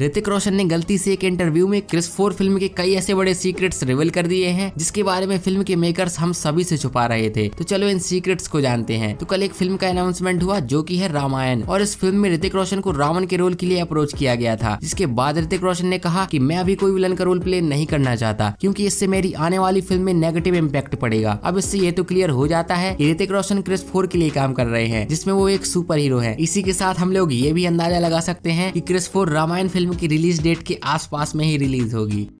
ऋतिक रोशन ने गलती से एक इंटरव्यू में क्रिस फोर फ़िल्म के कई ऐसे बड़े सीक्रेट्स रिवील कर दिए हैं, जिसके बारे में फ़िल्म के मेकर्स हम सभी से छुपा रहे थे। तो चलो इन सीक्रेट्स को जानते हैं। तो कल एक फ़िल्म का अनाउंसमेंट हुआ, जो की है रामायण, और इस फ़िल्म में ऋतिक रोशन को रावण के रोल के लिए अप्रोच किया गया था। जिसके बाद ऋतिक रोशन ने कहा कि मैं अभी कोई विलन का रोल प्ले नहीं करना चाहता, क्योंकि इससे मेरी आने वाली फ़िल्म में नेगेटिव इम्पैक्ट पड़ेगा। अब इससे ये तो क्लियर हो जाता है कि ऋतिक रोशन क्रिस फोर के लिए काम कर रहे हैं, जिसमें वो एक सुपर हीरो है। इसी के साथ हम लोग ये भी अंदाज़ा लगा सकते हैं कि क्रिस फोर रामायण फ़िल्म की रिलीज़ डेट के आसपास में ही रिलीज़ होगी।